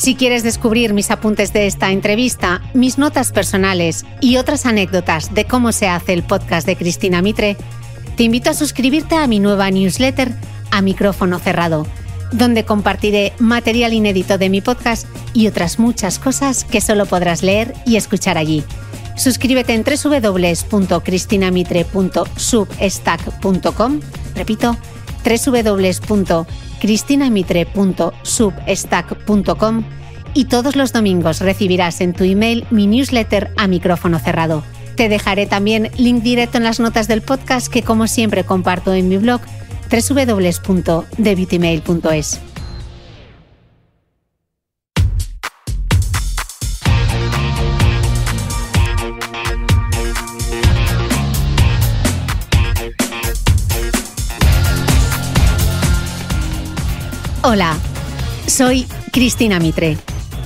Si quieres descubrir mis apuntes de esta entrevista, mis notas personales y otras anécdotas de cómo se hace el podcast de Cristina Mitre, te invito a suscribirte a mi nueva newsletter a micrófono cerrado, donde compartiré material inédito de mi podcast y otras muchas cosas que solo podrás leer y escuchar allí. Suscríbete en www.cristinamitre.substack.com, repito, www.cristinamitre.substack.com y todos los domingos recibirás en tu email mi newsletter a micrófono cerrado. Te dejaré también link directo en las notas del podcast que como siempre comparto en mi blog www.debeautymail.es. Hola, soy Cristina Mitre,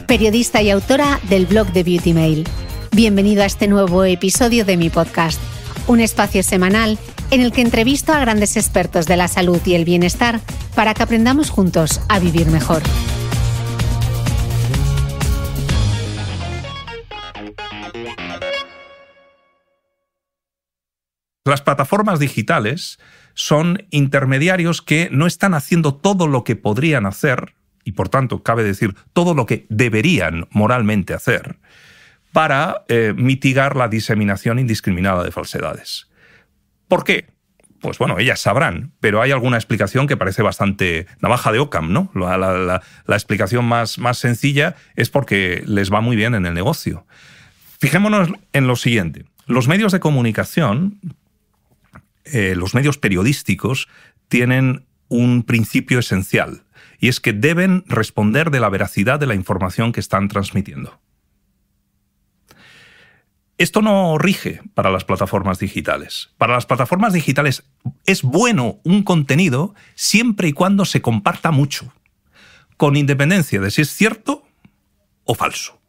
periodista y autora del blog de Beauty Mail. Bienvenido a este nuevo episodio de mi podcast, un espacio semanal en el que entrevisto a grandes expertos de la salud y el bienestar para que aprendamos juntos a vivir mejor. Las plataformas digitales son intermediarios que no están haciendo todo lo que podrían hacer, y por tanto cabe decir todo lo que deberían moralmente hacer, para eh, mitigar la diseminación indiscriminada de falsedades. ¿Por qué? Pues bueno, ellas sabrán, pero hay alguna explicación que parece bastante navaja de Ockham, ¿no? La, explicación más, más sencilla es porque les va muy bien en el negocio. Fijémonos en lo siguiente. Los medios de comunicación eh, los medios periodísticos tienen un principio esencial, y es que deben responder de la veracidad de la información que están transmitiendo. Esto no rige para las plataformas digitales. Para las plataformas digitales es bueno un contenido siempre y cuando se comparta mucho, con independencia de si es cierto o falso.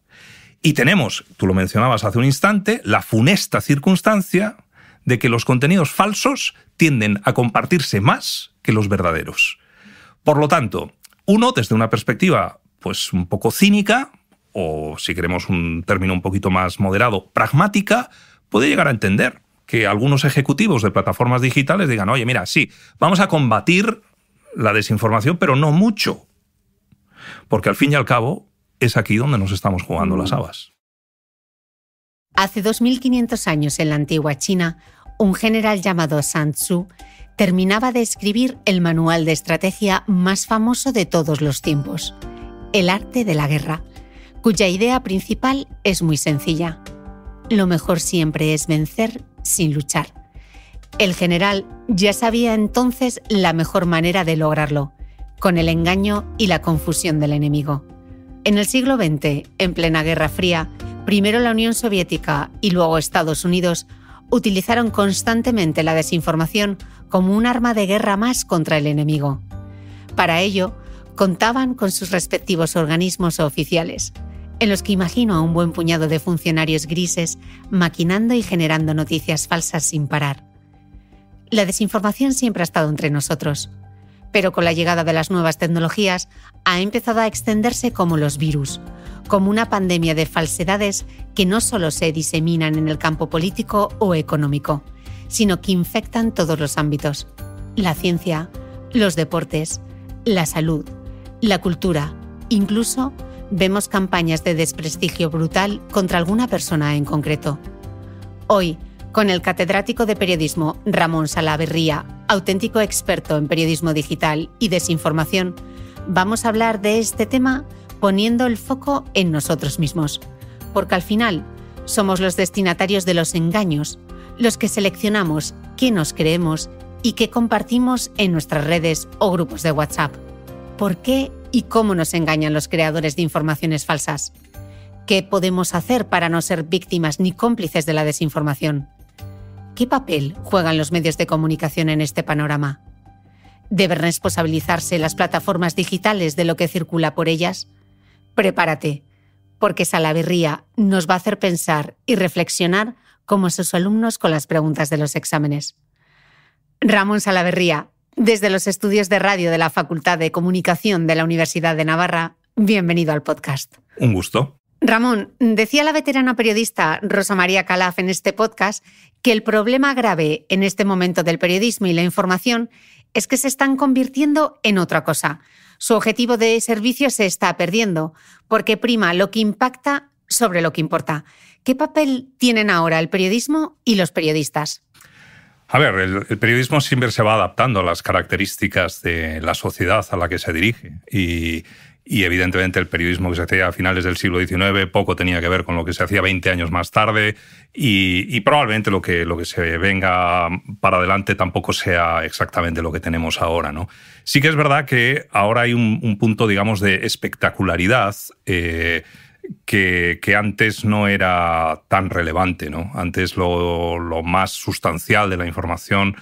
Y tenemos, tú lo mencionabas hace un instante, la funesta circunstancia de que los contenidos falsos tienden a compartirse más que los verdaderos. Por lo tanto, uno, desde una perspectiva pues un poco cínica, o si queremos un término un poquito más moderado, pragmática, puede llegar a entender que algunos ejecutivos de plataformas digitales digan, oye, mira, sí, vamos a combatir la desinformación, pero no mucho. Porque al fin y al cabo es aquí donde nos estamos jugando las habas. Hace 2500 años en la antigua China, un general llamado Sun Tzu terminaba de escribir el manual de estrategia más famoso de todos los tiempos, El arte de la guerra, cuya idea principal es muy sencilla. Lo mejor siempre es vencer sin luchar. El general ya sabía entonces la mejor manera de lograrlo, con el engaño y la confusión del enemigo. En el siglo XX, en plena Guerra Fría, primero la Unión Soviética y luego Estados Unidos utilizaron constantemente la desinformación como un arma de guerra más contra el enemigo. Para ello, contaban con sus respectivos organismos oficiales, en los que imagino a un buen puñado de funcionarios grises maquinando y generando noticias falsas sin parar. La desinformación siempre ha estado entre nosotros, pero con la llegada de las nuevas tecnologías ha empezado a extenderse como los virus, como una pandemia de falsedades que no solo se diseminan en el campo político o económico, sino que infectan todos los ámbitos. La ciencia, los deportes, la salud, la cultura, incluso vemos campañas de desprestigio brutal contra alguna persona en concreto. Hoy, con el catedrático de periodismo Ramón Salaverría, auténtico experto en periodismo digital y desinformación, vamos a hablar de este tema poniendo el foco en nosotros mismos, porque al final somos los destinatarios de los engaños, los que seleccionamos qué nos creemos y qué compartimos en nuestras redes o grupos de WhatsApp. ¿Por qué y cómo nos engañan los creadores de informaciones falsas? ¿Qué podemos hacer para no ser víctimas ni cómplices de la desinformación? ¿Qué papel juegan los medios de comunicación en este panorama? ¿Deben responsabilizarse las plataformas digitales de lo que circula por ellas? prepárate, porque Salaverría nos va a hacer pensar y reflexionar como sus alumnos con las preguntas de los exámenes. Ramón Salaverría, desde los estudios de radio de la Facultad de Comunicación de la Universidad de Navarra, bienvenido al podcast. Un gusto. Ramón, decía la veterana periodista Rosa María Calaf en este podcast que el problema grave en este momento del periodismo y la información es que se están convirtiendo en otra cosa. Su objetivo de servicio se está perdiendo porque prima lo que impacta sobre lo que importa. ¿Qué papel tienen ahora el periodismo y los periodistas? A ver, el, periodismo siempre se va adaptando a las características de la sociedad a la que se dirige. Y, evidentemente el periodismo que se hacía a finales del siglo XIX poco tenía que ver con lo que se hacía 20 años más tarde y, probablemente lo que, lo que se venga para adelante tampoco sea exactamente lo que tenemos ahora. ¿no? Sí que es verdad que ahora hay un, punto, digamos, de espectacularidad. Eh, que, antes no era tan relevante. ¿no? Antes lo, más sustancial de la información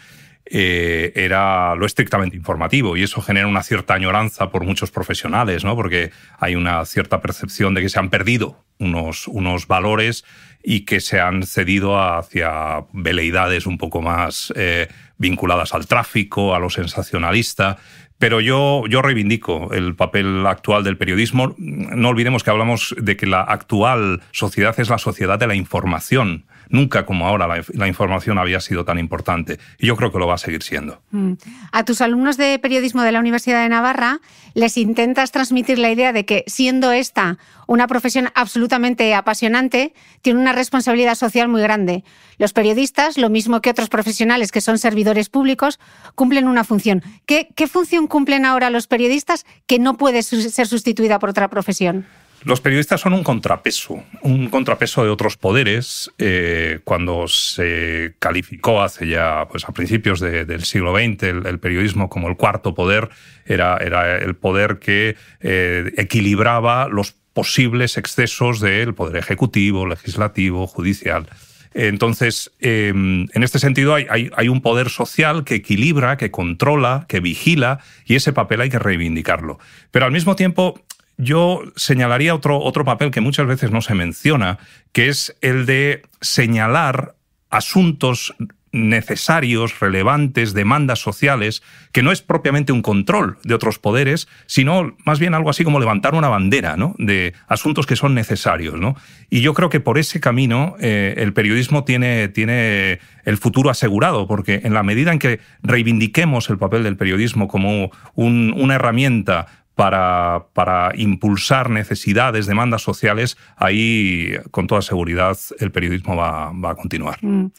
eh, era lo estrictamente informativo y eso genera una cierta añoranza por muchos profesionales, ¿no? porque hay una cierta percepción de que se han perdido unos, unos valores y que se han cedido hacia veleidades un poco más eh, vinculadas al tráfico, a lo sensacionalista. Pero yo, yo reivindico el papel actual del periodismo. No olvidemos que hablamos de que la actual sociedad es la sociedad de la información. Nunca como ahora la, información había sido tan importante. Y yo creo que lo va a seguir siendo. Mm. A tus alumnos de periodismo de la Universidad de Navarra les intentas transmitir la idea de que siendo esta una profesión absolutamente apasionante, tiene una responsabilidad social muy grande. Los periodistas, lo mismo que otros profesionales que son servidores públicos, cumplen una función. ¿Qué, qué función cumplen ahora los periodistas que no puede ser sustituida por otra profesión? Los periodistas son un contrapeso, un contrapeso de otros poderes. Eh, cuando se calificó hace ya, pues a principios del siglo XX, el, periodismo como el cuarto poder, era, era el poder que eh, equilibraba los posibles excesos del poder ejecutivo, legislativo, judicial. Entonces, em, en este sentido, hay, hay, un poder social que equilibra, que controla, que vigila, y ese papel hay que reivindicarlo. Pero al mismo tiempo, yo señalaría otro, otro papel que muchas veces no se menciona, que es el de señalar asuntos necesarios, relevantes, demandas sociales, que no es propiamente un control de otros poderes, sino más bien algo así como levantar una bandera ¿no? de asuntos que son necesarios. ¿no? Y yo creo que por ese camino eh, el periodismo tiene, tiene el futuro asegurado, porque en la medida en que reivindiquemos el papel del periodismo como una herramienta para, para, impulsar necesidades, demandas sociales, ahí con toda seguridad el periodismo va, a continuar. Mm.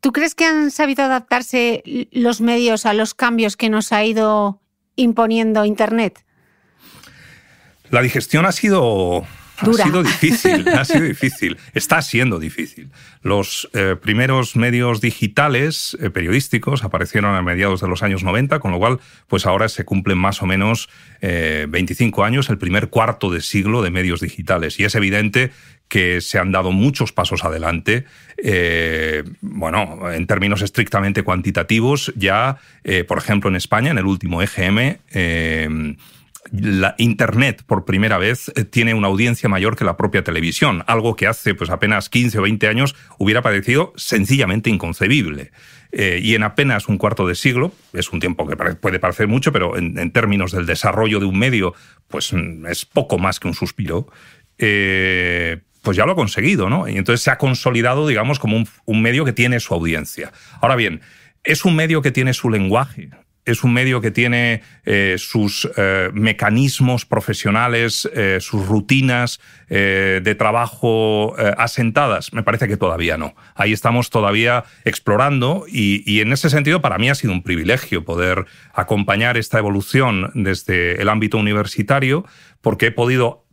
¿Tú crees que han sabido adaptarse los medios a los cambios que nos ha ido imponiendo Internet? La digestión ha sido ha sido difícil, ha sido difícil, está siendo difícil. Los eh, primeros medios digitales eh, periodísticos aparecieron a mediados de los años 90, con lo cual pues ahora se cumplen más o menos 25 eh, años, el primer cuarto de siglo de medios digitales. Y es evidente que se han dado muchos pasos adelante. bueno, en términos estrictamente cuantitativos, ya, por ejemplo, en España, en el último EGM, la Internet por primera vez eh, tiene una audiencia mayor que la propia televisión, algo que hace pues apenas 15 o 20 años hubiera parecido sencillamente inconcebible. Eh, y en apenas un cuarto de siglo, es un tiempo que puede parecer mucho, pero en, términos del desarrollo de un medio, pues mm, es poco más que un suspiro, eh, pues ya lo ha conseguido, ¿no? Y entonces se ha consolidado, digamos, como un medio que tiene su audiencia. Ahora bien, es un medio que tiene su lenguaje, es un medio que tiene eh, sus eh, mecanismos profesionales, eh, sus rutinas de trabajo asentadas. Me parece que todavía no. Ahí estamos todavía explorando y, y, en ese sentido para mí ha sido un privilegio poder acompañar esta evolución desde el ámbito universitario porque he podido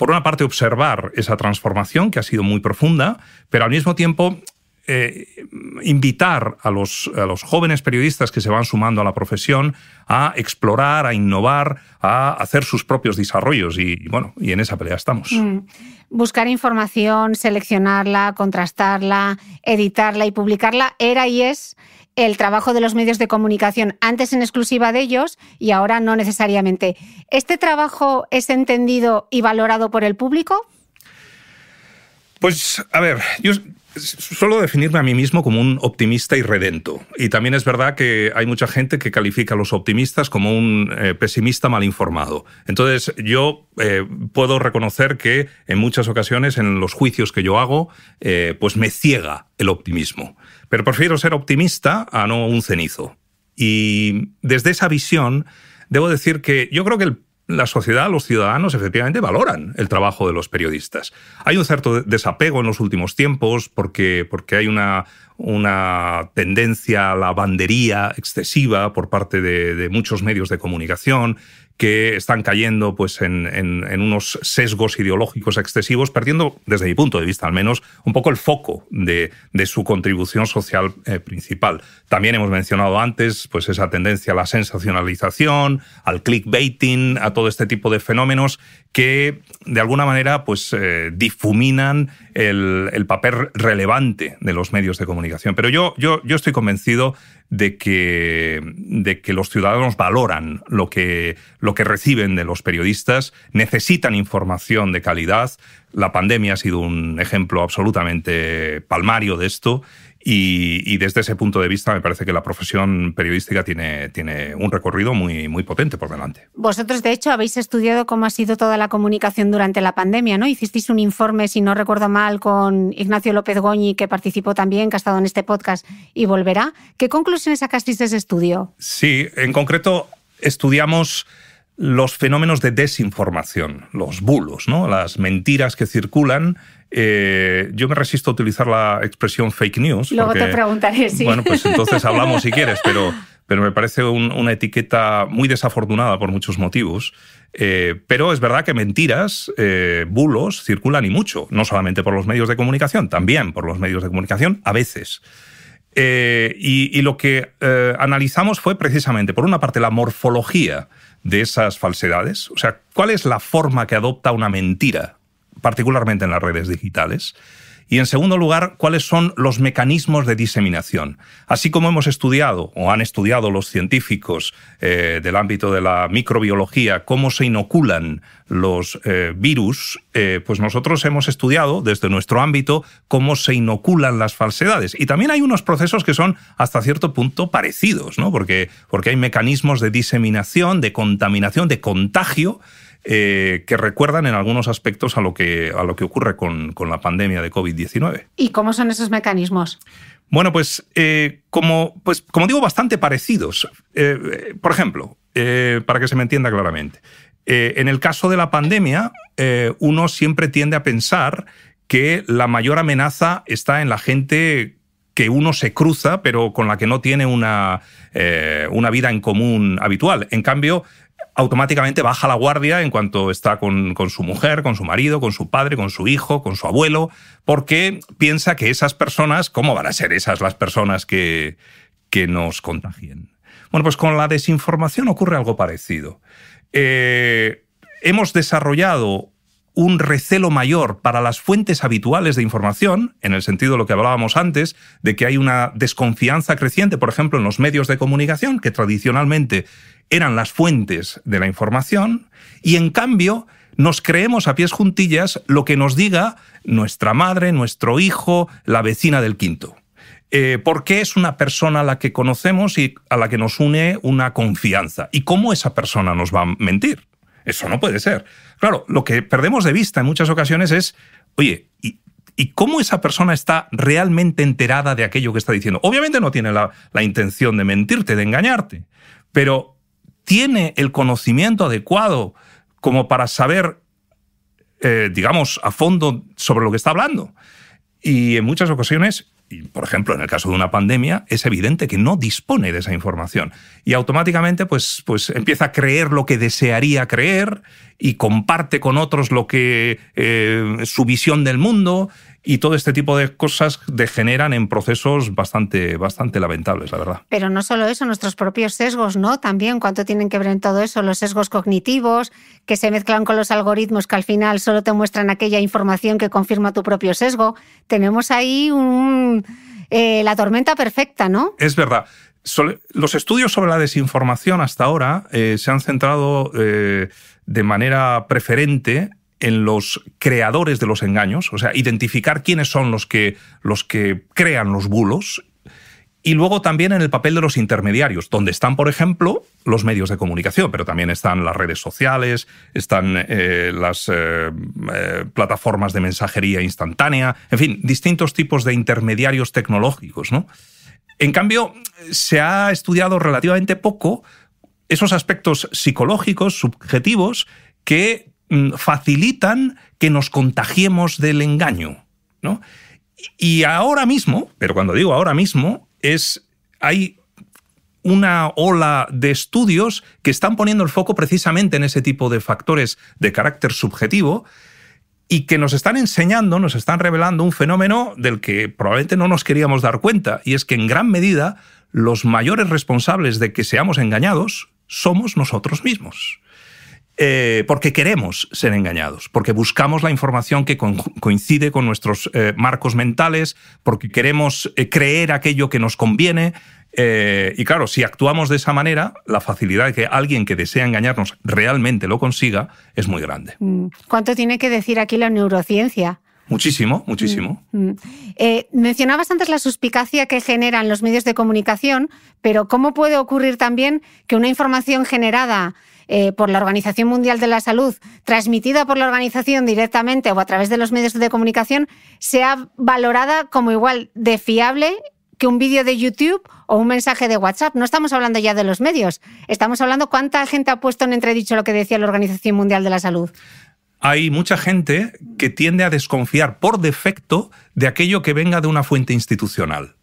por una parte, observar esa transformación que ha sido muy profunda, pero al mismo tiempo eh, invitar a los, a los, jóvenes periodistas que se van sumando a la profesión a explorar, a innovar, a hacer sus propios desarrollos. Y, bueno, y en esa pelea estamos. Mm. Buscar información, seleccionarla, contrastarla, editarla y publicarla era y es el trabajo de los medios de comunicación, antes en exclusiva de ellos y ahora no necesariamente. ¿Este trabajo es entendido y valorado por el público? Pues, a ver, yo Suelo definirme a mí mismo como un optimista irredento. Y también es verdad que hay mucha gente que califica a los optimistas como un eh, pesimista mal informado. Entonces, yo eh, puedo reconocer que en muchas ocasiones, en los juicios que yo hago, eh, pues me ciega el optimismo. Pero prefiero ser optimista a no un cenizo. Y desde esa visión, debo decir que yo creo que el la sociedad, los ciudadanos, efectivamente valoran el trabajo de los periodistas. Hay un cierto desapego en los últimos tiempos porque, porque hay una, una tendencia a la bandería excesiva por parte de, de muchos medios de comunicación que están cayendo pues, en, unos sesgos ideológicos excesivos, perdiendo, desde mi punto de vista al menos, un poco el foco de, su contribución social eh, principal. También hemos mencionado antes pues, esa tendencia a la sensacionalización, al clickbaiting, a todo este tipo de fenómenos que de alguna manera pues, eh, difuminan el, papel relevante de los medios de comunicación. Pero yo, yo, yo estoy convencido de que, de que los ciudadanos valoran lo que, lo que reciben de los periodistas, necesitan información de calidad. La pandemia ha sido un ejemplo absolutamente palmario de esto y, desde ese punto de vista me parece que la profesión periodística tiene, tiene un recorrido muy, muy potente por delante. Vosotros, de hecho, habéis estudiado cómo ha sido toda la comunicación durante la pandemia, ¿no? Hicisteis un informe, si no recuerdo mal, con Ignacio López Goñi, que participó también, que ha estado en este podcast y volverá. ¿Qué conclusiones sacasteis de ese estudio? Sí, en concreto estudiamos los fenómenos de desinformación, los bulos, ¿no? las mentiras que circulan eh, yo me resisto a utilizar la expresión fake news. Luego te preguntaré, sí. Bueno, pues entonces hablamos si quieres, pero, pero me parece una etiqueta muy desafortunada por muchos motivos. Eh, pero es verdad que mentiras, eh, bulos, circulan y mucho, no solamente por los medios de comunicación, también por los medios de comunicación, a veces. y, y, lo que analizamos fue precisamente, por una parte, la morfología de esas falsedades, o sea, cuál es la forma que adopta una mentira particularmente en las redes digitales. Y en segundo lugar, cuáles son los mecanismos de diseminación. Así como hemos estudiado o han estudiado los científicos eh, del ámbito de la microbiología cómo se inoculan los eh, virus, eh, pues nosotros hemos estudiado desde nuestro ámbito cómo se inoculan las falsedades. Y también hay unos procesos que son hasta cierto punto parecidos, ¿no? porque, porque hay mecanismos de diseminación, de contaminación, de contagio eh, que recuerdan en algunos aspectos a lo que, a lo que ocurre con, la pandemia de COVID-19. ¿Y cómo son esos mecanismos? Bueno, pues, eh, como, pues como digo, bastante parecidos. Eh, por ejemplo, para que se me entienda claramente, en el caso de la pandemia, uno siempre tiende a pensar que la mayor amenaza está en la gente que uno se cruza, pero con la que no tiene una, una vida en común habitual. En cambio, automáticamente baja la guardia en cuanto está con, su mujer, con su marido, con su padre, con su hijo, con su abuelo, porque piensa que esas personas, ¿cómo van a ser esas las personas que, que nos contagien? Bueno, pues con la desinformación ocurre algo parecido. Eh, hemos desarrollado un recelo mayor para las fuentes habituales de información, en el sentido de lo que hablábamos antes, de que hay una desconfianza creciente, por ejemplo, en los medios de comunicación, que tradicionalmente eran las fuentes de la información, y en cambio nos creemos a pies juntillas lo que nos diga nuestra madre, nuestro hijo, la vecina del quinto. Eh, porque es una persona a la que conocemos y a la que nos une una confianza. ¿Y cómo esa persona nos va a mentir? Eso no puede ser. Claro, lo que perdemos de vista en muchas ocasiones es, oye, ¿y, cómo esa persona está realmente enterada de aquello que está diciendo? Obviamente no tiene la, intención de mentirte, de engañarte, pero tiene el conocimiento adecuado como para saber, eh, digamos, a fondo sobre lo que está hablando. Y en muchas ocasiones por ejemplo, en el caso de una pandemia, es evidente que no dispone de esa información. Y automáticamente pues, pues empieza a creer lo que desearía creer y comparte con otros lo que eh, su visión del mundo y todo este tipo de cosas degeneran en procesos bastante, bastante lamentables, la verdad. Pero no solo eso, nuestros propios sesgos, ¿no? También, ¿cuánto tienen que ver en todo eso? Los sesgos cognitivos que se mezclan con los algoritmos que al final solo te muestran aquella información que confirma tu propio sesgo. Tenemos ahí un, eh, la tormenta perfecta, ¿no? Es verdad. Los estudios sobre la desinformación hasta ahora eh, se han centrado eh, de manera preferente en los creadores de los engaños, o sea, identificar quiénes son los que, los que crean los bulos y luego también en el papel de los intermediarios, donde están, por ejemplo, los medios de comunicación, pero también están las redes sociales, están eh, las eh, eh, plataformas de mensajería instantánea, en fin, distintos tipos de intermediarios tecnológicos. ¿no? En cambio, se ha estudiado relativamente poco esos aspectos psicológicos, subjetivos, que facilitan que nos contagiemos del engaño. ¿no? Y ahora mismo, pero cuando digo ahora mismo, es, hay una ola de estudios que están poniendo el foco precisamente en ese tipo de factores de carácter subjetivo y que nos están enseñando, nos están revelando un fenómeno del que probablemente no nos queríamos dar cuenta, y es que en gran medida los mayores responsables de que seamos engañados somos nosotros mismos. Eh, porque queremos ser engañados, porque buscamos la información que coincide con nuestros eh, marcos mentales, porque queremos eh, creer aquello que nos conviene. y claro, si actuamos de esa manera, la facilidad de que alguien que desea engañarnos realmente lo consiga es muy grande. Mm. ¿Cuánto tiene que decir aquí la neurociencia? Muchísimo, muchísimo. Mm, mm. mencionabas antes la suspicacia que generan los medios de comunicación, pero ¿cómo puede ocurrir también que una información generada eh, por la Organización Mundial de la Salud, transmitida por la organización directamente o a través de los medios de comunicación, sea valorada como igual de fiable que un vídeo de YouTube o un mensaje de WhatsApp. No estamos hablando ya de los medios, estamos hablando cuánta gente ha puesto en entredicho lo que decía la Organización Mundial de la Salud hay mucha gente que tiende a desconfiar por defecto de aquello que venga de una fuente institucional.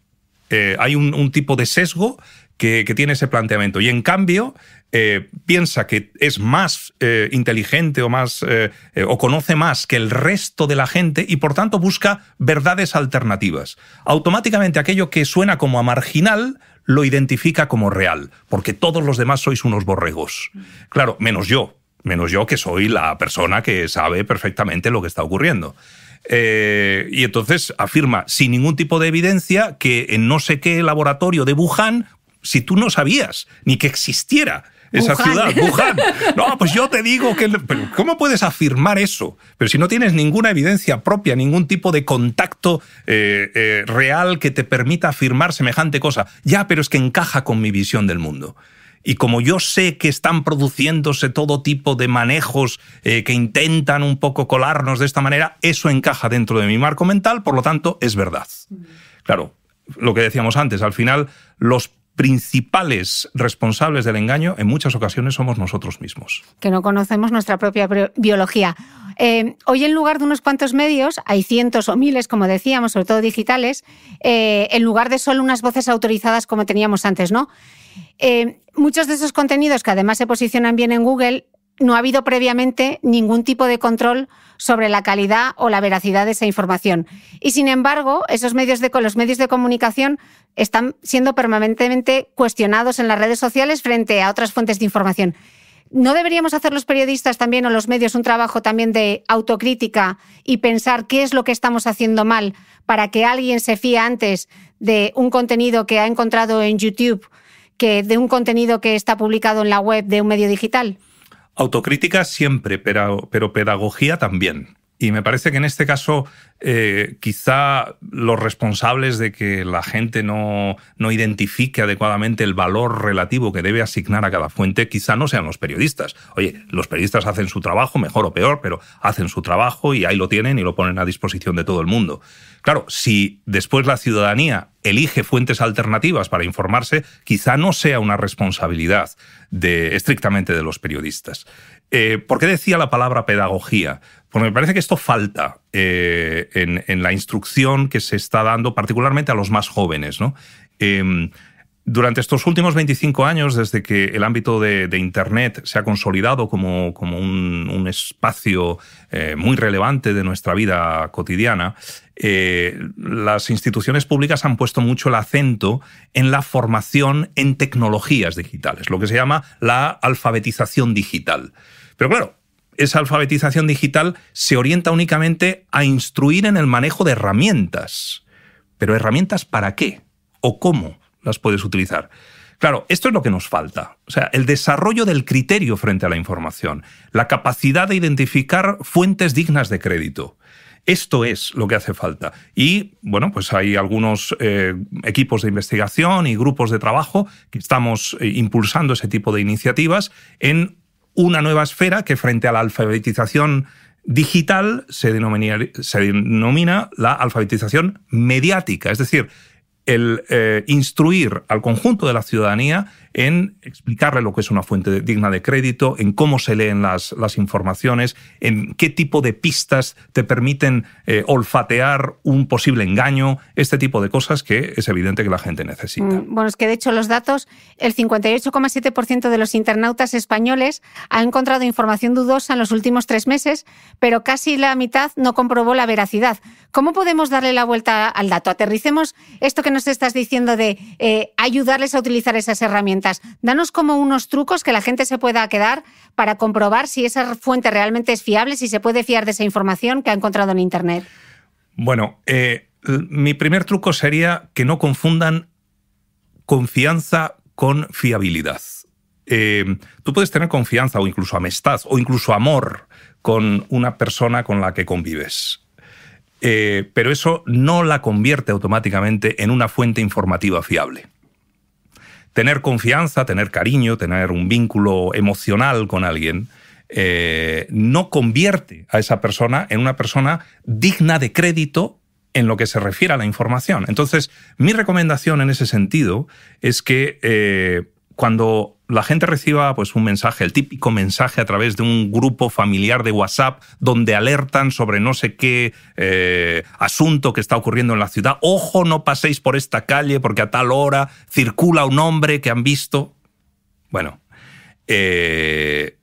Eh, hay un, tipo de sesgo que, tiene ese planteamiento. Y en cambio, eh, piensa que es más eh, inteligente o, más, o conoce más que el resto de la gente y por tanto busca verdades alternativas. Automáticamente aquello que suena como a marginal lo identifica como real, porque todos los demás sois unos borregos. Claro, menos yo, menos yo que soy la persona que sabe perfectamente lo que está ocurriendo. Y entonces afirma sin ningún tipo de evidencia que en no sé qué laboratorio de Wuhan si tú no sabías ni que existiera esa ciudad, Wuhan. No, pues yo te digo que... ¿Cómo puedes afirmar eso? Pero si no tienes ninguna evidencia propia, ningún tipo de contacto eh, eh, real que te permita afirmar semejante cosa. Ya, pero es que encaja con mi visión del mundo. Y como yo sé que están produciéndose todo tipo de manejos eh, que intentan un poco colarnos de esta manera, eso encaja dentro de mi marco mental, por lo tanto, es verdad. Claro, lo que decíamos antes, al final los principales responsables del engaño en muchas ocasiones somos nosotros mismos. Que no conocemos nuestra propia biología. Eh, hoy en lugar de unos cuantos medios, hay cientos o miles, como decíamos, sobre todo digitales, eh, en lugar de solo unas voces autorizadas como teníamos antes, ¿no? Eh, muchos de esos contenidos que además se posicionan bien en Google, no ha habido previamente ningún tipo de control sobre la calidad o la veracidad de esa información. Y sin embargo, esos medios de, los medios de comunicación están siendo permanentemente cuestionados en las redes sociales frente a otras fuentes de información. ¿No deberíamos hacer los periodistas también o los medios un trabajo también de autocrítica y pensar qué es lo que estamos haciendo mal para que alguien se fíe antes de un contenido que ha encontrado en YouTube que de un contenido que está publicado en la web de un medio digital? Autocrítica siempre, pero, pero pedagogía también. Y me parece que en este caso eh, quizá los responsables de que la gente no, no, identifique adecuadamente el valor relativo que debe asignar a cada fuente, quizá no sean los periodistas. Oye, los periodistas hacen su trabajo, mejor o peor, pero hacen su trabajo y ahí lo tienen y lo ponen a disposición de todo el mundo. Claro, si después la ciudadanía elige fuentes alternativas para informarse, quizá no sea una responsabilidad de, estrictamente de los periodistas. Eh, ¿Por qué decía la palabra pedagogía? Porque me parece que esto falta eh, en, la instrucción que se está dando, particularmente a los más jóvenes. Em, durante estos últimos 25 años, desde que el ámbito de, Internet se ha consolidado como, un, espacio eh, muy relevante de nuestra vida cotidiana, las instituciones públicas han puesto mucho el acento en la formación en tecnologías digitales, lo que se llama la alfabetización digital. Pero claro, esa alfabetización digital se orienta únicamente a instruir en el manejo de herramientas. Pero herramientas para qué? ¿O cómo? las puedes utilizar. Claro, esto es lo que nos falta. O sea, el desarrollo del criterio frente a la información, la capacidad de identificar fuentes dignas de crédito. Esto es lo que hace falta. Y bueno, pues hay algunos eh, equipos de investigación y grupos de trabajo que estamos eh, impulsando ese tipo de iniciativas en una nueva esfera que frente a la alfabetización digital se denomina, se denomina la alfabetización mediática, es decir, el eh, instruir al conjunto de la ciudadanía en explicarle lo que es una fuente digna de crédito, en cómo se leen las, las informaciones, en qué tipo de pistas te permiten eh, olfatear un posible engaño, este tipo de cosas que es evidente que la gente necesita. Mm, bueno, es que de hecho los datos, el 58,7% de los internautas españoles ha encontrado información dudosa en los últimos tres meses, pero casi la mitad no comprobó la veracidad. ¿Cómo podemos darle la vuelta al dato? Aterricemos esto que nos estás diciendo de eh, ayudarles a utilizar esas herramientas Danos como unos trucos que la gente se pueda quedar para comprobar si esa fuente realmente es fiable, si se puede fiar de esa información que ha encontrado en Internet. Bueno, eh, mi primer truco sería que no confundan confianza con fiabilidad. Eh, tú puedes tener confianza o incluso amistad o incluso amor con una persona con la que convives. Eh, pero eso no la convierte automáticamente en una fuente informativa fiable tener confianza, tener cariño, tener un vínculo emocional con alguien, eh, no convierte a esa persona en una persona digna de crédito en lo que se refiere a la información. Entonces, mi recomendación en ese sentido es que eh, cuando la gente reciba pues, un mensaje, el típico mensaje a través de un grupo familiar de WhatsApp donde alertan sobre no sé qué eh, asunto que está ocurriendo en la ciudad. Ojo, no paséis por esta calle porque a tal hora circula un hombre que han visto. Bueno, eh,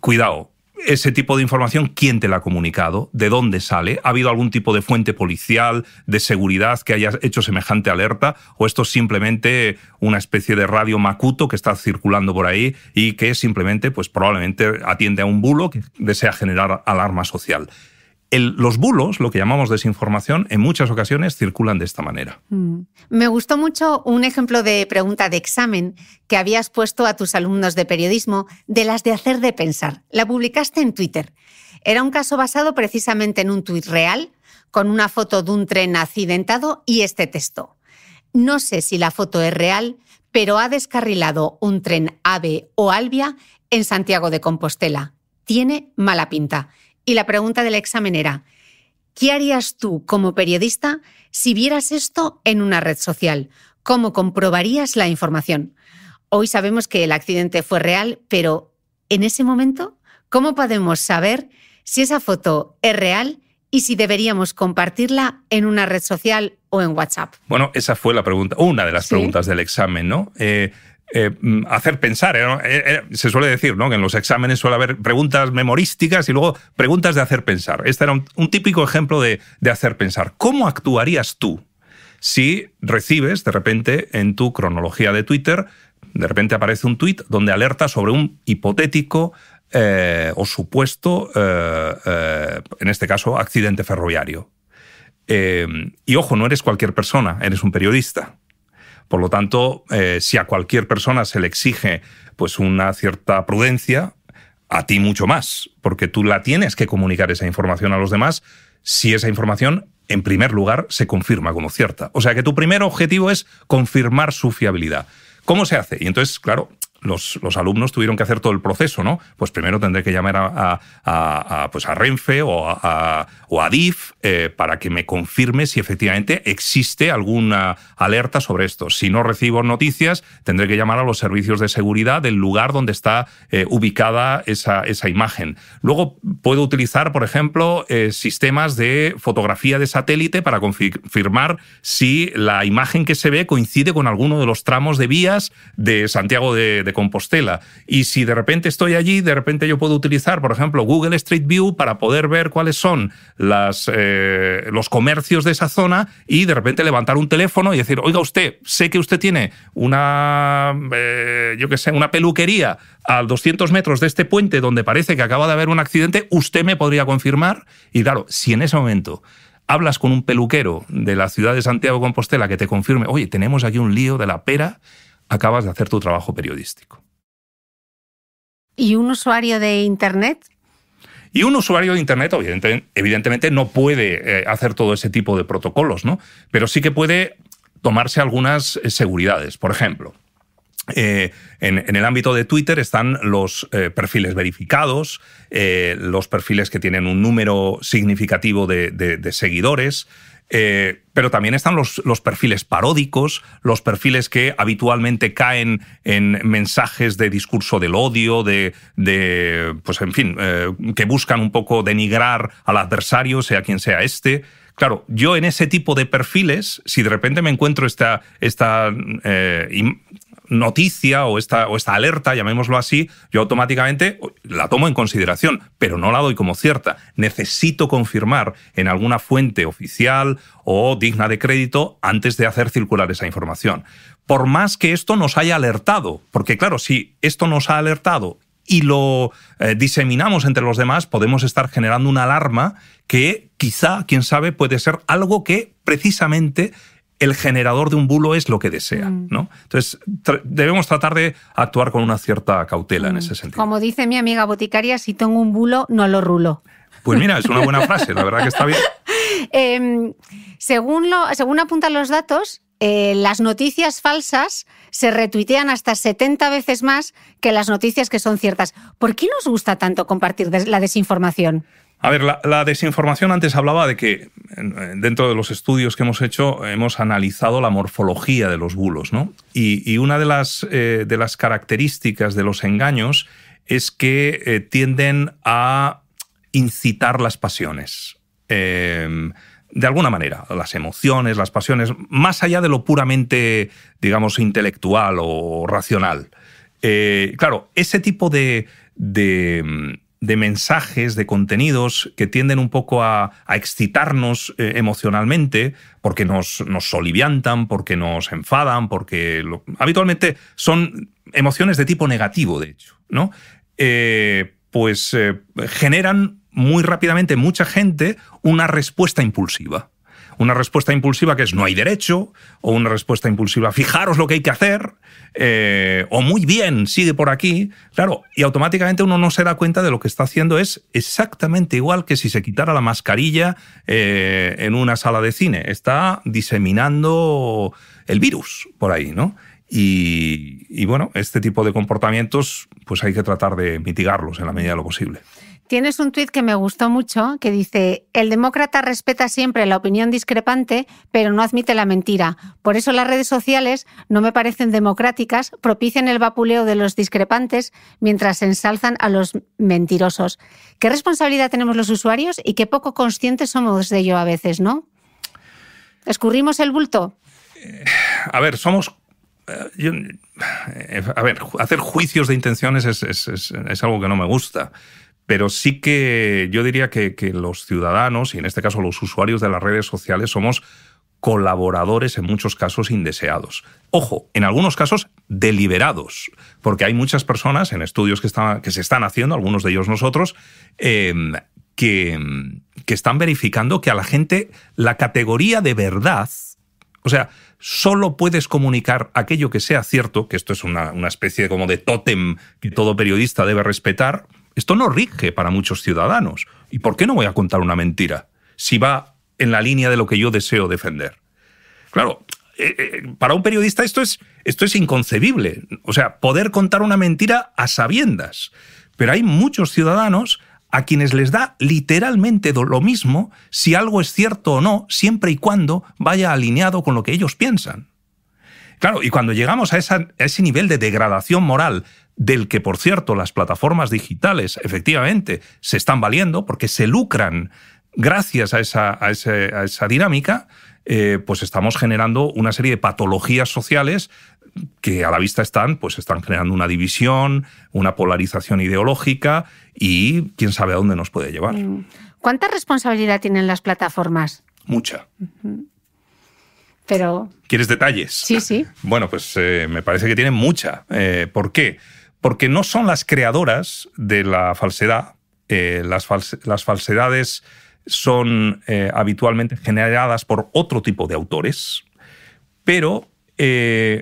cuidado, ese tipo de información, ¿quién te la ha comunicado? ¿De dónde sale? ¿Ha habido algún tipo de fuente policial, de seguridad que haya hecho semejante alerta? ¿O esto es simplemente una especie de radio macuto que está circulando por ahí y que simplemente, pues probablemente atiende a un bulo que desea generar alarma social? Los bulos, lo que llamamos desinformación, en muchas ocasiones circulan de esta manera. Mm. Me gustó mucho un ejemplo de pregunta de examen que habías puesto a tus alumnos de periodismo de las de hacer de pensar. La publicaste en Twitter. Era un caso basado precisamente en un tuit real, con una foto de un tren accidentado y este texto. No sé si la foto es real, pero ha descarrilado un tren AVE o Albia en Santiago de Compostela. Tiene mala pinta y la pregunta del examen era, ¿qué harías tú como periodista si vieras esto en una red social? ¿Cómo comprobarías la información? Hoy sabemos que el accidente fue real, pero en ese momento, ¿cómo podemos saber si esa foto es real y si deberíamos compartirla en una red social o en WhatsApp? Bueno, esa fue la pregunta, una de las preguntas del examen, ¿no? Eh, eh, mm, hacer pensar. ¿eh? Eh, se suele decir ¿no? que en los exámenes suele haber preguntas memorísticas y luego preguntas de hacer pensar. Este era un, típico ejemplo de, hacer pensar. ¿Cómo actuarías tú si recibes de repente en tu cronología de Twitter, de repente aparece un tweet donde alerta sobre un hipotético o supuesto, en este caso, accidente ferroviario? y ojo, no eres cualquier persona, eres un periodista. Por lo tanto, eh, si a cualquier persona se le exige pues una cierta prudencia, a ti mucho más, porque tú la tienes que comunicar esa información a los demás si esa información, en primer lugar, se confirma como cierta. O sea que tu primer objetivo es confirmar su fiabilidad. ¿Cómo se hace? Y entonces, claro, los, alumnos tuvieron que hacer todo el proceso, ¿no? Pues primero tendré que llamar a, pues a Renfe o a, o DIF eh, para que me confirme si efectivamente existe alguna alerta sobre esto. Si no recibo noticias, tendré que llamar a los servicios de seguridad del lugar donde está eh, ubicada esa, esa, imagen. Luego puedo utilizar, por ejemplo, eh, sistemas de fotografía de satélite para confirmar si la imagen que se ve coincide con alguno de los tramos de vías de Santiago Compostela. Y si de repente estoy allí, de repente yo puedo utilizar, por ejemplo, Google Street View para poder ver cuáles son eh, los comercios de esa zona y de repente levantar un teléfono y decir, oiga usted, sé que usted tiene una, eh, yo qué sé, una peluquería a 200 metros de este puente donde parece que acaba de haber un accidente, usted me podría confirmar. Y claro, si en ese momento hablas con un peluquero de la ciudad de Santiago de Compostela que te confirme, oye, tenemos aquí un lío de la pera, acabas de hacer tu trabajo periodístico. ¿Y un usuario de Internet? Y un usuario de Internet, evidentemente, no puede eh, hacer todo ese tipo de protocolos, ¿no? Pero sí que puede tomarse algunas eh, seguridades. Por ejemplo, eh, en, el ámbito de Twitter están los perfiles verificados, los perfiles que tienen un número significativo de seguidores, eh, pero también están los, perfiles paródicos, los perfiles que habitualmente caen en mensajes de discurso del odio, de, pues en fin, eh, que buscan un poco denigrar al adversario, sea quien sea este. Claro, yo en ese tipo de perfiles, si de repente me encuentro esta, esta eh, noticia o esta, o esta alerta, llamémoslo así, yo automáticamente la tomo en consideración, pero no la doy como cierta. Necesito confirmar en alguna fuente oficial o digna de crédito antes de hacer circular esa información. Por más que esto nos haya alertado, porque claro, si esto nos ha alertado y lo eh, diseminamos entre los demás, podemos estar generando una alarma que quizá, quién sabe, puede ser algo que precisamente el generador de un bulo es lo que desea. Mm. ¿no? Entonces, debemos tratar de actuar con una cierta cautela en mm. ese sentido. Como dice mi amiga boticaria, si tengo un bulo, no lo rulo. Pues mira, es una buena frase, la verdad que está bien. Em, según, lo, según apuntan los datos, eh, las noticias falsas se retuitean hasta 70 veces más que las noticias que son ciertas. ¿Por qué nos gusta tanto compartir la desinformación? A ver, la, desinformación antes hablaba de que dentro de los estudios que hemos hecho hemos analizado la morfología de los bulos, ¿no? Y, una de las, eh, de las, características de los engaños es que eh, tienden a incitar las pasiones. Em, de alguna manera, las emociones, las pasiones, más allá de lo puramente, digamos, intelectual o racional. Eh, claro, ese tipo de de mensajes, de contenidos que tienden un poco a, excitarnos eh, emocionalmente, porque nos, nos soliviantan, porque nos enfadan, porque habitualmente son emociones de tipo negativo, de hecho, ¿no? Eh, pues eh, generan muy rápidamente mucha gente una respuesta impulsiva una respuesta impulsiva que es no hay derecho, o una respuesta impulsiva fijaros lo que hay que hacer, eh, o muy bien, sigue por aquí. Claro, y automáticamente uno no se da cuenta de lo que está haciendo es exactamente igual que si se quitara la mascarilla eh, en una sala de cine. Está diseminando el virus por ahí, ¿no? Y, y, bueno, este tipo de comportamientos pues hay que tratar de mitigarlos en la medida de lo posible. Tienes un tuit que me gustó mucho que dice, el demócrata respeta siempre la opinión discrepante, pero no admite la mentira. Por eso las redes sociales no me parecen democráticas, propician el vapuleo de los discrepantes mientras ensalzan a los mentirosos. ¿Qué responsabilidad tenemos los usuarios y qué poco conscientes somos de ello a veces, no? ¿Escurrimos el bulto? Eh, a ver, somos eh, eh, a ver, hacer juicios de intenciones es, es, algo que no me gusta pero sí que yo diría que, los ciudadanos, y en este caso los usuarios de las redes sociales, somos colaboradores en muchos casos indeseados. Ojo, en algunos casos deliberados, porque hay muchas personas en estudios que, que se están haciendo, algunos de ellos nosotros, em, que, están verificando que a la gente la categoría de verdad, o sea, solo puedes comunicar aquello que sea cierto, que esto es una, una especie como de tótem que todo periodista debe respetar, esto no rige para muchos ciudadanos. ¿Y por qué no voy a contar una mentira si va en la línea de lo que yo deseo defender? Claro, eh, eh, para un periodista esto es, esto es inconcebible. O sea, poder contar una mentira a sabiendas. Pero hay muchos ciudadanos a quienes les da literalmente lo mismo si algo es cierto o no, siempre y cuando vaya alineado con lo que ellos piensan. Claro, y cuando llegamos a, ese nivel de degradación moral, del que, por cierto, las plataformas digitales efectivamente se están valiendo porque se lucran gracias a esa, a esa dinámica, eh, pues estamos generando una serie de patologías sociales que a la vista están, pues están generando una división, una polarización ideológica y quién sabe a dónde nos puede llevar. Mm. ¿Cuánta responsabilidad tienen las plataformas? Mucha. Pero... ¿Quieres detalles? Sí, sí. Bueno, pues eh, me parece que tienen mucha. Eh, ¿Por qué? Porque no son las creadoras de la falsedad. Eh, las, las, falsedades son habitualmente generadas por otro tipo de autores, pero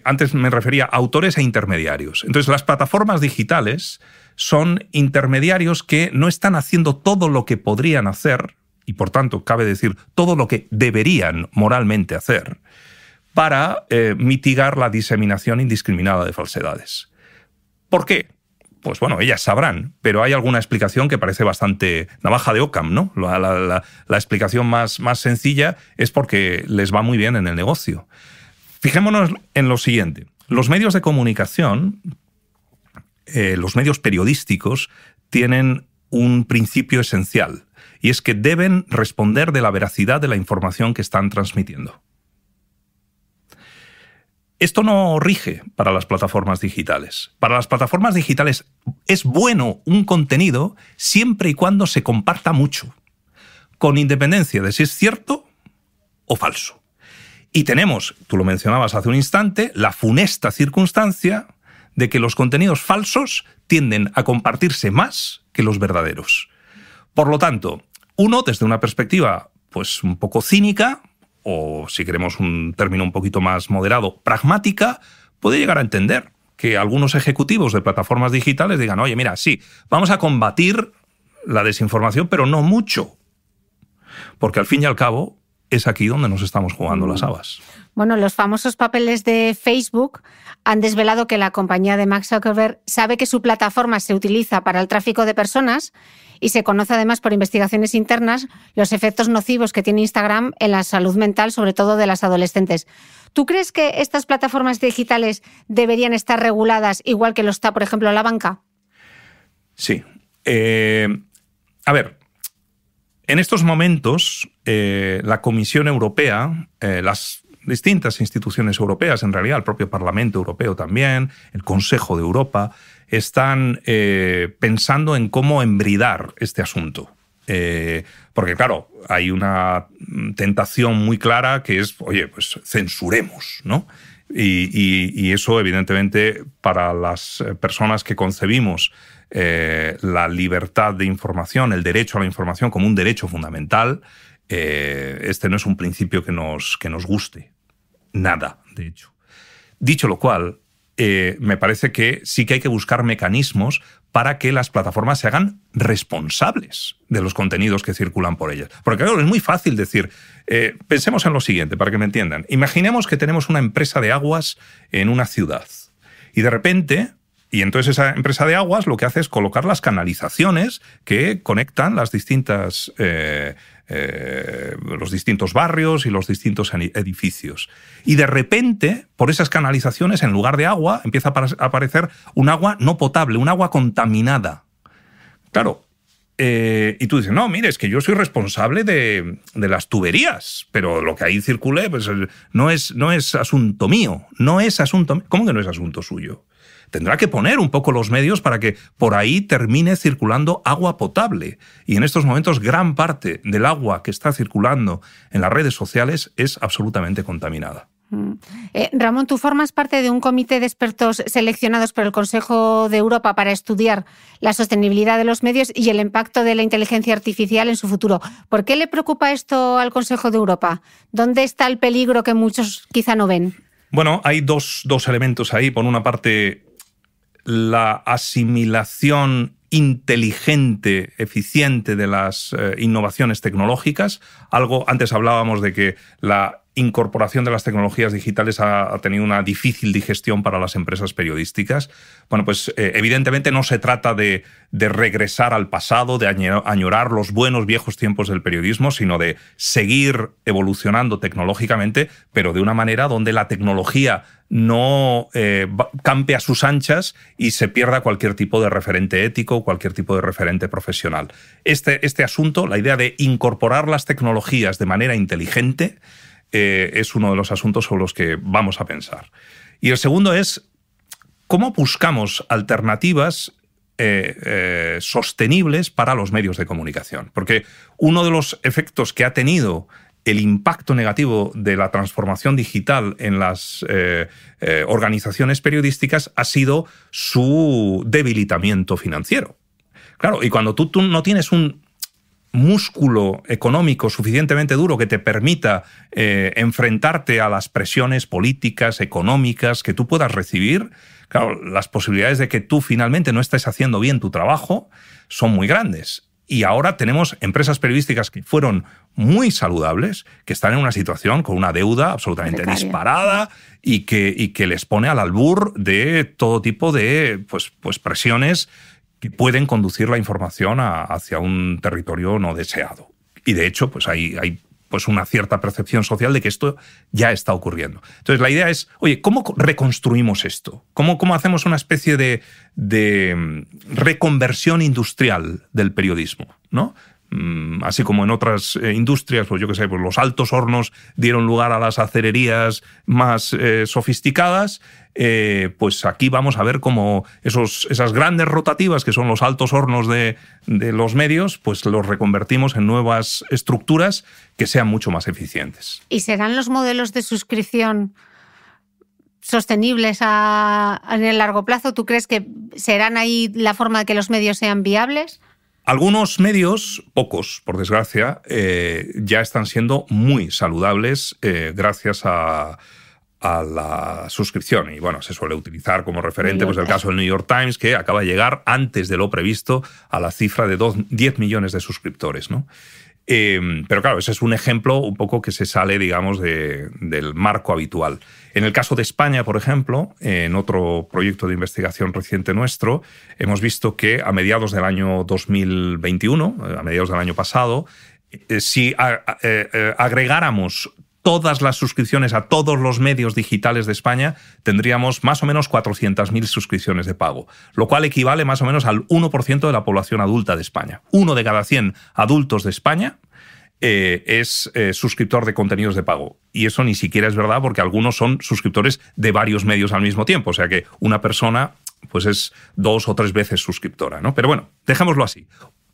antes me refería a autores e intermediarios. Entonces, las plataformas digitales son intermediarios que no están haciendo todo lo que podrían hacer, y por tanto, cabe decir, todo lo que deberían moralmente hacer, para eh, mitigar la diseminación indiscriminada de falsedades. ¿Por qué? Pues bueno, ellas sabrán, pero hay alguna explicación que parece bastante navaja de Ockham, ¿no? La, explicación más, más sencilla es porque les va muy bien en el negocio. Fijémonos en lo siguiente. Los medios de comunicación, eh, los medios periodísticos, tienen un principio esencial, y es que deben responder de la veracidad de la información que están transmitiendo. Esto no rige para las plataformas digitales. Para las plataformas digitales es bueno un contenido siempre y cuando se comparta mucho, con independencia de si es cierto o falso. Y tenemos, tú lo mencionabas hace un instante, la funesta circunstancia de que los contenidos falsos tienden a compartirse más que los verdaderos. Por lo tanto, uno, desde una perspectiva pues un poco cínica, o si queremos un término un poquito más moderado, pragmática, puede llegar a entender que algunos ejecutivos de plataformas digitales digan, oye, mira, sí, vamos a combatir la desinformación, pero no mucho. Porque al fin y al cabo es aquí donde nos estamos jugando las habas. Bueno, los famosos papeles de Facebook han desvelado que la compañía de Max Zuckerberg sabe que su plataforma se utiliza para el tráfico de personas y se conoce además por investigaciones internas los efectos nocivos que tiene Instagram en la salud mental, sobre todo de las adolescentes. ¿Tú crees que estas plataformas digitales deberían estar reguladas igual que lo está, por ejemplo, la banca? Sí. Eh, a ver, en estos momentos eh, la Comisión Europea, eh, las distintas instituciones europeas, en realidad el propio Parlamento Europeo también, el Consejo de Europa, están eh, pensando en cómo embridar este asunto. Eh, porque claro, hay una tentación muy clara que es, oye, pues censuremos, ¿no? Y, eso, evidentemente, para las personas que concebimos eh, la libertad de información, el derecho a la información como un derecho fundamental, este no es un principio que nos, que nos guste. Nada, de hecho. Dicho lo cual, eh, me parece que sí que hay que buscar mecanismos para que las plataformas se hagan responsables de los contenidos que circulan por ellas. Porque claro, es muy fácil decir, eh, pensemos en lo siguiente, para que me entiendan. Imaginemos que tenemos una empresa de aguas en una ciudad y de repente y entonces esa empresa de aguas lo que hace es colocar las canalizaciones que conectan las distintas, eh, eh, los distintos barrios y los distintos edificios. Y de repente, por esas canalizaciones, en lugar de agua, empieza a aparecer un agua no potable, un agua contaminada. Claro, eh, y tú dices, no, mire, es que yo soy responsable de, las tuberías, pero lo que ahí circule pues, no, es, no es asunto mío, no es asunto mío. ¿Cómo que no es asunto suyo? Tendrá que poner un poco los medios para que por ahí termine circulando agua potable. Y en estos momentos gran parte del agua que está circulando en las redes sociales es absolutamente contaminada. Mm. Eh, Ramón, tú formas parte de un comité de expertos seleccionados por el Consejo de Europa para estudiar la sostenibilidad de los medios y el impacto de la inteligencia artificial en su futuro. ¿Por qué le preocupa esto al Consejo de Europa? ¿Dónde está el peligro que muchos quizá no ven? Bueno, hay dos, dos elementos ahí. Por una parte, la asimilación inteligente, eficiente de las eh, innovaciones tecnológicas. Algo, antes hablábamos de que la incorporación de las tecnologías digitales ha, tenido una difícil digestión para las empresas periodísticas. Bueno, pues eh, evidentemente no se trata de, regresar al pasado, de añorar los buenos viejos tiempos del periodismo, sino de seguir evolucionando tecnológicamente, pero de una manera donde la tecnología no eh, campe a sus anchas y se pierda cualquier tipo de referente ético, cualquier tipo de referente profesional. Este, este asunto, la idea de incorporar las tecnologías de manera inteligente, eh, es uno de los asuntos sobre los que vamos a pensar. Y el segundo es cómo buscamos alternativas eh, eh, sostenibles para los medios de comunicación. Porque uno de los efectos que ha tenido el impacto negativo de la transformación digital en las organizaciones periodísticas ha sido su debilitamiento financiero. Claro, y cuando tú no tienes un músculo económico suficientemente duro que te permita eh, enfrentarte a las presiones políticas, económicas que tú puedas recibir, claro, las posibilidades de que tú finalmente no estés haciendo bien tu trabajo son muy grandes. Y ahora tenemos empresas periodísticas que fueron muy saludables, que están en una situación con una deuda absolutamente disparada y que, y que les pone al albur de todo tipo de pues, pues presiones que pueden conducir la información hacia un territorio no deseado. Y de hecho, pues hay, hay pues una cierta percepción social de que esto ya está ocurriendo. Entonces la idea es, oye, ¿cómo reconstruimos esto? ¿Cómo, cómo hacemos una especie de, de mm, reconversión industrial del periodismo? ¿no? Mm, así como en otras eh, industrias, pues yo qué sé, pues los altos hornos dieron lugar a las acererías más eh, sofisticadas, eh, pues aquí vamos a ver cómo esos, esas grandes rotativas, que son los altos hornos de, de, los medios, pues los reconvertimos en nuevas estructuras que sean mucho más eficientes. ¿Y serán los modelos de suscripción sostenibles en el largo plazo? ¿Tú crees que serán ahí la forma de que los medios sean viables? Algunos medios, pocos por desgracia, eh, ya están siendo muy saludables eh, gracias a, la suscripción. Y bueno, se suele utilizar como referente pues, el caso del New York Times, que acaba de llegar antes de lo previsto a la cifra de 10 millones de suscriptores. ¿no? Em, pero claro, ese es un ejemplo un poco que se sale, digamos, del marco habitual. En el caso de España, por ejemplo, en otro proyecto de investigación reciente nuestro, hemos visto que a mediados del año 2021, eh, a mediados del año pasado, eh, si eh, agregáramos todas las suscripciones a todos los medios digitales de España, tendríamos más o menos 400.000 suscripciones de pago, lo cual equivale más o menos al 1% de la población adulta de España. Uno de cada 100 adultos de España eh, es eh, suscriptor de contenidos de pago. Y eso ni siquiera es verdad porque algunos son suscriptores de varios medios al mismo tiempo. O sea que una persona pues es dos o tres veces suscriptora. ¿no? Pero bueno, dejémoslo así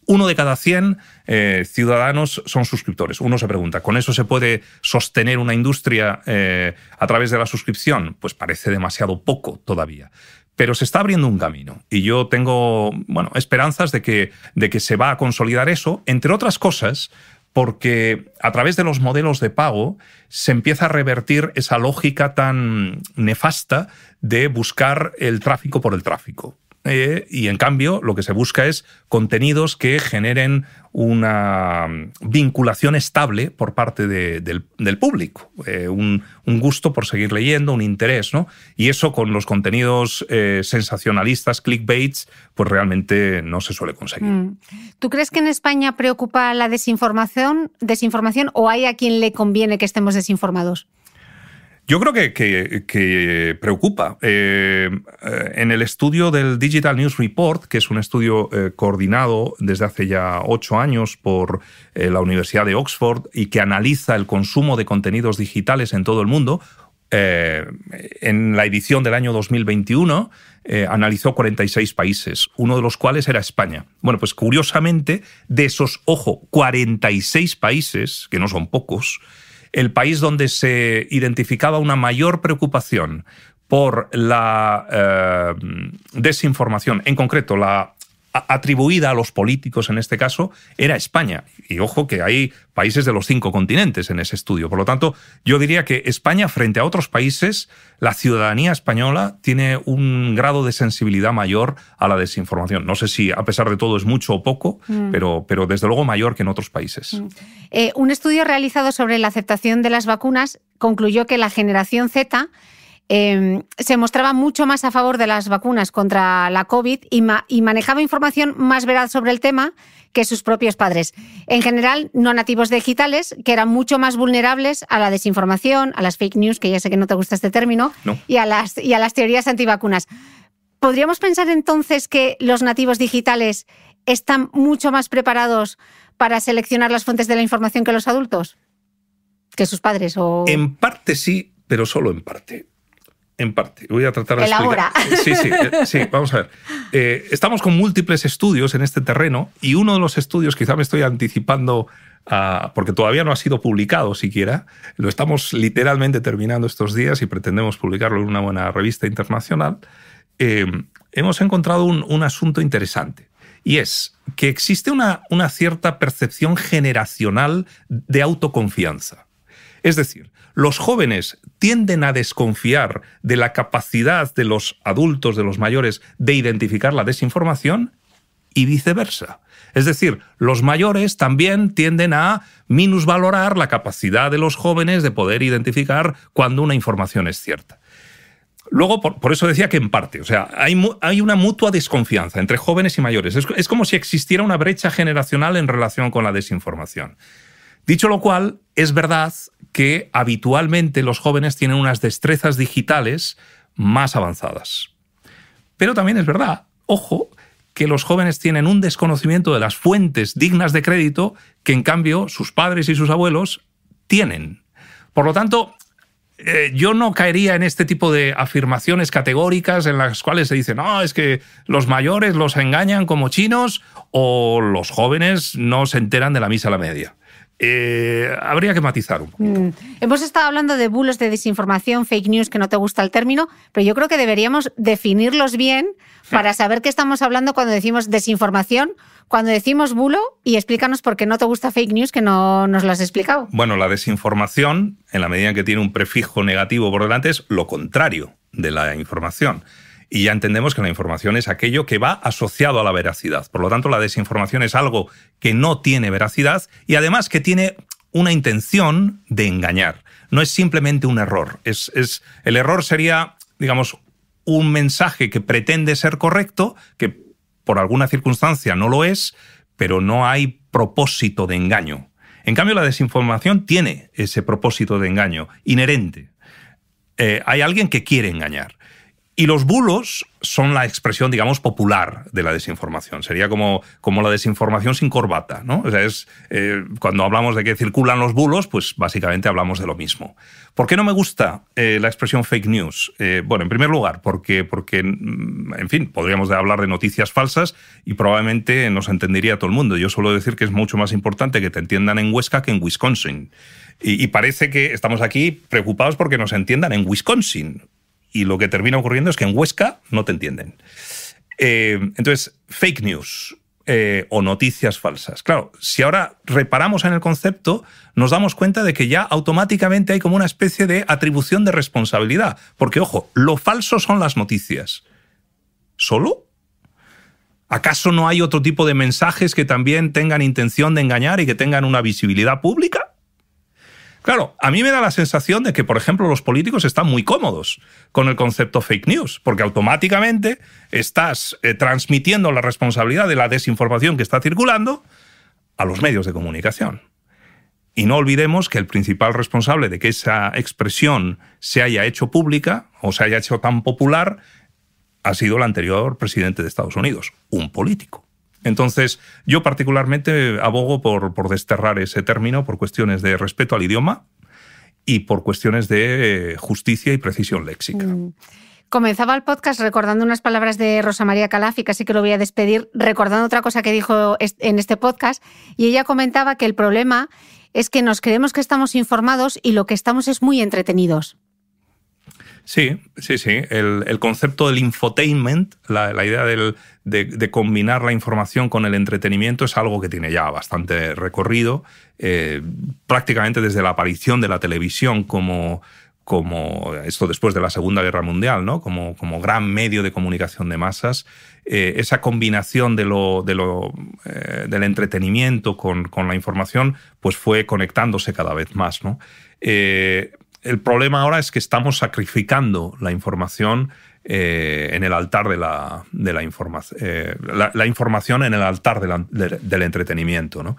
uno de cada 100 eh, ciudadanos son suscriptores. Uno se pregunta, ¿con eso se puede sostener una industria eh, a través de la suscripción? Pues parece demasiado poco todavía. Pero se está abriendo un camino y yo tengo bueno, esperanzas de que, de que se va a consolidar eso, entre otras cosas, porque a través de los modelos de pago se empieza a revertir esa lógica tan nefasta de buscar el tráfico por el tráfico. Eh, y en cambio lo que se busca es contenidos que generen una vinculación estable por parte del, público, eh, un, gusto por seguir leyendo, un interés, ¿no? Y eso con los contenidos eh, sensacionalistas, clickbaits, pues realmente no se suele conseguir. Mm. ¿Tú crees que en España preocupa la desinformación, desinformación o hay a quien le conviene que estemos desinformados? Yo creo que, preocupa. Eh, eh, en el estudio del Digital News Report, que es un estudio eh, coordinado desde hace ya ocho años por la Universidad de Oxford y que analiza el consumo de contenidos digitales en todo el mundo, en la edición del año 2021 analizó 46 países, uno de los cuales era España. Bueno, pues curiosamente, de esos, ojo, 46 países, que no son pocos, el país donde se identificaba una mayor preocupación por la eh, desinformación, en concreto la atribuida a los políticos en este caso era España. Y ojo que hay países de los cinco continentes en ese estudio. Por lo tanto, yo diría que España, frente a otros países, la ciudadanía española tiene un grado de sensibilidad mayor a la desinformación. No sé si a pesar de todo es mucho o poco, mm. pero, pero desde luego mayor que en otros países. Mm. Eh, un estudio realizado sobre la aceptación de las vacunas concluyó que la generación Z Em, se mostraba mucho más a favor de las vacunas contra la COVID y, manejaba información más veraz sobre el tema que sus propios padres. En general, no nativos digitales, que eran mucho más vulnerables a la desinformación, a las fake news, que ya sé que no te gusta este término, y, a las, y a las teorías antivacunas. ¿Podríamos pensar entonces que los nativos digitales están mucho más preparados para seleccionar las fuentes de la información que los adultos? ¿Que sus padres? O... En parte sí, pero solo en parte. En parte. Voy a tratar de Elabora. Sí, sí, eh, sí, vamos a ver. Eh, estamos con múltiples estudios en este terreno y uno de los estudios, quizá me estoy anticipando porque todavía no ha sido publicado siquiera, lo estamos literalmente terminando estos días y pretendemos publicarlo en una buena revista internacional, eh, hemos encontrado un, un asunto interesante. Y es que existe una, una cierta percepción generacional de autoconfianza. Es decir, los jóvenes tienden a desconfiar de la capacidad de los adultos, de los mayores, de identificar la desinformación y viceversa. Es decir, los mayores también tienden a minusvalorar la capacidad de los jóvenes de poder identificar cuando una información es cierta. Luego, por, eso decía que en parte, o sea, hay, una mutua desconfianza entre jóvenes y mayores. Es, como si existiera una brecha generacional en relación con la desinformación. Dicho lo cual, es verdad que habitualmente los jóvenes tienen unas destrezas digitales más avanzadas. Pero también es verdad, ojo, que los jóvenes tienen un desconocimiento de las fuentes dignas de crédito que en cambio sus padres y sus abuelos tienen. Por lo tanto, eh, yo no caería en este tipo de afirmaciones categóricas en las cuales se dice, no, es que los mayores los engañan como chinos o los jóvenes no se enteran de la misa a la media. Eh, habría que matizar un poquito. Mm. Hemos estado hablando de bulos de desinformación, fake news, que no te gusta el término, pero yo creo que deberíamos definirlos bien para saber qué estamos hablando cuando decimos desinformación, cuando decimos bulo, y explícanos por qué no te gusta fake news, que no nos lo has explicado. Bueno, la desinformación, en la medida en que tiene un prefijo negativo por delante, es lo contrario de la información y ya entendemos que la información es aquello que va asociado a la veracidad. Por lo tanto, la desinformación es algo que no tiene veracidad y además que tiene una intención de engañar. No es simplemente un error. Es, el error sería, digamos, un mensaje que pretende ser correcto, que por alguna circunstancia no lo es, pero no hay propósito de engaño. En cambio, la desinformación tiene ese propósito de engaño inherente. Eh, hay alguien que quiere engañar. Y los bulos son la expresión, digamos, popular de la desinformación. Sería como, como la desinformación sin corbata, ¿no? O sea, es, eh, cuando hablamos de que circulan los bulos, pues básicamente hablamos de lo mismo. ¿Por qué no me gusta eh, la expresión fake news? Eh, bueno, en primer lugar, porque, porque, mm, en fin, podríamos hablar de noticias falsas y probablemente nos entendería todo el mundo. Yo suelo decir que es mucho más importante que te entiendan en Huesca que en Wisconsin. y parece que estamos aquí preocupados porque nos entiendan en Wisconsin y lo que termina ocurriendo es que en Huesca no te entienden. Eh, entonces, fake news eh, o noticias falsas. Claro, si ahora reparamos en el concepto, nos damos cuenta de que ya automáticamente hay como una especie de atribución de responsabilidad. Porque, ojo, lo falso son las noticias. ¿Solo? ¿Acaso no hay otro tipo de mensajes que también tengan intención de engañar y que tengan una visibilidad pública? Claro, a mí me da la sensación de que, por ejemplo, los políticos están muy cómodos con el concepto fake news, porque automáticamente estás eh, transmitiendo la responsabilidad de la desinformación que está circulando a los medios de comunicación. Y no olvidemos que el principal responsable de que esa expresión se haya hecho pública o se haya hecho tan popular ha sido el anterior presidente de Estados Unidos, un político. Entonces, yo particularmente abogo por, desterrar ese término por cuestiones de respeto al idioma y por cuestiones de eh, justicia y precisión léxica. Mm. Comenzaba el podcast recordando unas palabras de Rosa María Calaf y casi que lo voy a despedir recordando otra cosa que dijo en este podcast. Y ella comentaba que el problema es que nos creemos que estamos informados y lo que estamos es muy entretenidos. Sí, sí, sí. El, concepto del infotainment, la, idea de, combinar la información con el entretenimiento es algo que tiene ya bastante recorrido, eh, prácticamente desde la aparición de la televisión como, esto después de la Segunda Guerra Mundial, ¿no? como, gran medio de comunicación de masas, eh, esa combinación de lo, de lo, eh, del entretenimiento con, con, la información, pues fue conectándose cada vez más. ¿no? El problema ahora es que estamos sacrificando la información eh, en el altar de la, información, eh, la, información en el altar del entretenimiento. ¿no?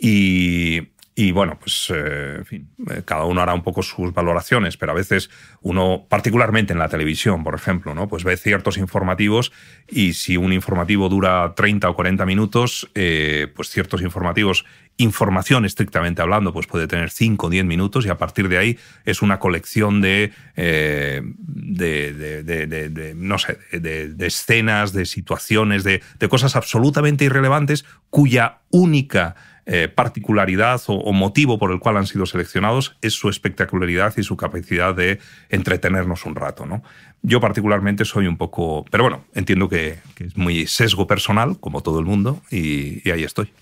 Y, y bueno, pues eh, en fin, eh, cada uno hará un poco sus valoraciones, pero a veces uno, particularmente en la televisión, por ejemplo, ¿no? pues ve ciertos informativos y si un informativo dura 30 o 40 minutos, eh, pues ciertos informativos, información estrictamente hablando, pues puede tener 5 o 10 minutos y a partir de ahí es una colección de, de, de, no sé, de, escenas, de situaciones, de, cosas absolutamente irrelevantes cuya única eh, particularidad o, motivo por el cual han sido seleccionados es su espectacularidad y su capacidad de entretenernos un rato. ¿no? Yo particularmente soy un poco, pero bueno, entiendo que, es muy sesgo personal, como todo el mundo, y, ahí estoy.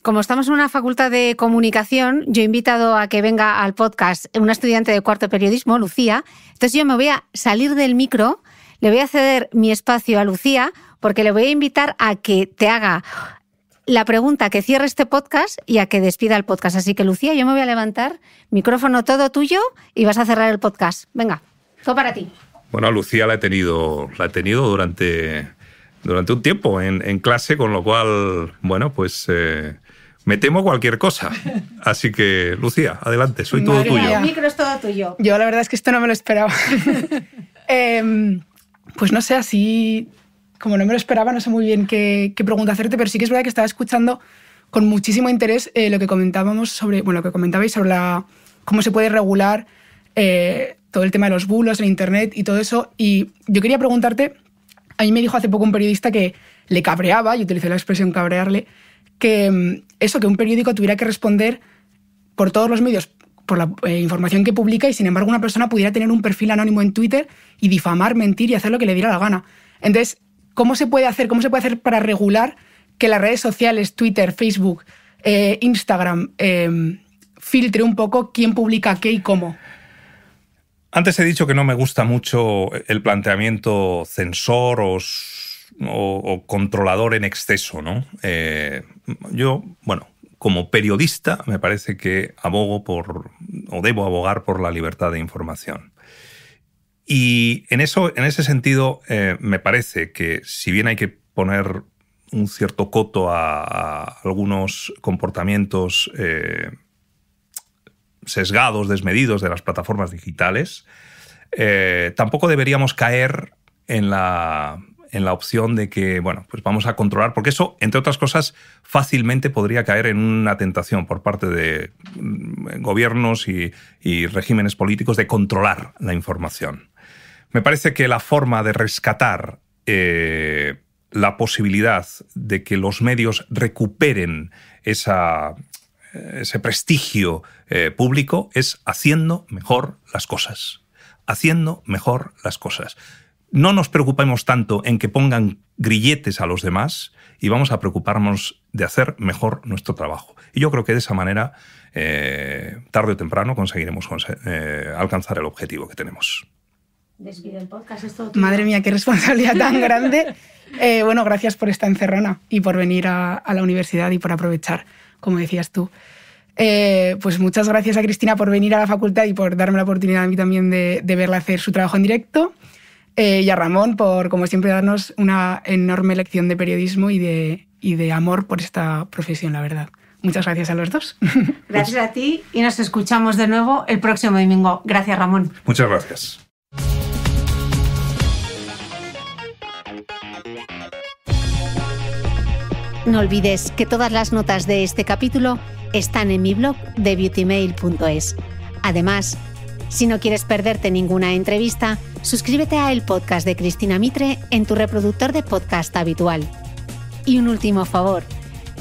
Como estamos en una facultad de comunicación, yo he invitado a que venga al podcast una estudiante de cuarto periodismo, Lucía. Entonces yo me voy a salir del micro, le voy a ceder mi espacio a Lucía, porque le voy a invitar a que te haga la pregunta que cierre este podcast y a que despida el podcast. Así que, Lucía, yo me voy a levantar, micrófono todo tuyo y vas a cerrar el podcast. Venga, todo para ti. Bueno, Lucía la he tenido, la he tenido durante, durante un tiempo en, clase, con lo cual, bueno, pues eh, me temo cualquier cosa. Así que, Lucía, adelante, soy todo tuyo. El micro es todo tuyo. Yo la verdad es que esto no me lo esperaba. Em, pues no sé, así como no me lo esperaba, no sé muy bien qué, pregunta hacerte, pero sí que es verdad que estaba escuchando con muchísimo interés eh, lo que comentábamos sobre, bueno, lo que comentabais sobre la, cómo se puede regular eh, todo el tema de los bulos en Internet y todo eso. Y yo quería preguntarte, a mí me dijo hace poco un periodista que le cabreaba, y utilicé la expresión cabrearle, que mm, eso, que un periódico tuviera que responder por todos los medios, por la eh, información que publica, y sin embargo una persona pudiera tener un perfil anónimo en Twitter y difamar, mentir y hacer lo que le diera la gana. Entonces, ¿cómo se puede hacer? ¿Cómo se puede hacer para regular que las redes sociales, Twitter, Facebook, eh, Instagram, filtre un poco quién publica qué y cómo? Antes he dicho que no me gusta mucho el planteamiento censor o, controlador en exceso, ¿no? Eh, yo, bueno, como periodista me parece que abogo por, o debo abogar por la libertad de información. Y en, eso, en ese sentido, eh, me parece que si bien hay que poner un cierto coto a, algunos comportamientos eh, sesgados, desmedidos de las plataformas digitales, eh, tampoco deberíamos caer en la, en la opción de que, bueno, pues vamos a controlar, porque eso, entre otras cosas, fácilmente podría caer en una tentación por parte de mm, gobiernos y, regímenes políticos de controlar la información. Me parece que la forma de rescatar eh, la posibilidad de que los medios recuperen esa, ese prestigio eh, público es haciendo mejor las cosas. Haciendo mejor las cosas. No nos preocupemos tanto en que pongan grilletes a los demás y vamos a preocuparnos de hacer mejor nuestro trabajo. Y yo creo que de esa manera, eh, tarde o temprano, conseguiremos eh, alcanzar el objetivo que tenemos. El podcast. Madre mía, qué responsabilidad tan grande. bueno, gracias por esta encerrona y por venir a la universidad y por aprovechar como decías tú. Eh, pues muchas gracias a Cristina por venir a la facultad y por darme la oportunidad a mí también de, verla hacer su trabajo en directo. Eh, y a Ramón por, como siempre, darnos una enorme lección de periodismo y de, y de amor por esta profesión, la verdad. Muchas gracias a los dos. Gracias a ti y nos escuchamos de nuevo el próximo domingo. Gracias, Ramón. Muchas gracias. No olvides que todas las notas de este capítulo están en mi blog de beautymail.es. Además, si no quieres perderte ninguna entrevista, suscríbete a el podcast de Cristina Mitre en tu reproductor de podcast habitual. Y un último favor,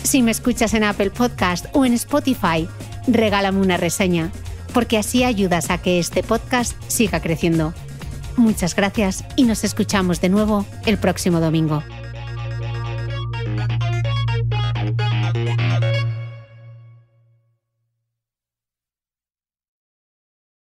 si me escuchas en Apple Podcast o en Spotify, regálame una reseña, porque así ayudas a que este podcast siga creciendo. Muchas gracias y nos escuchamos de nuevo el próximo domingo.